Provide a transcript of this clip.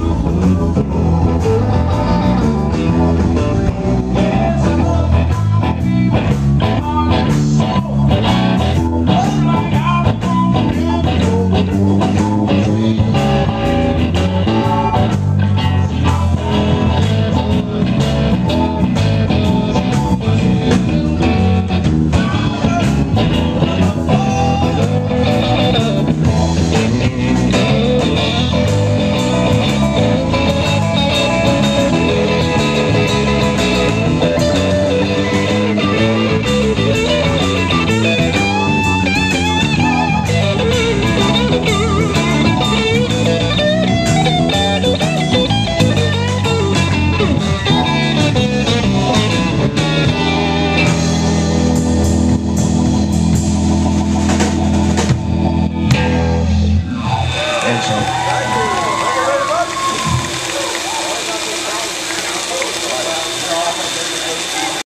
어, 어, 어, 어.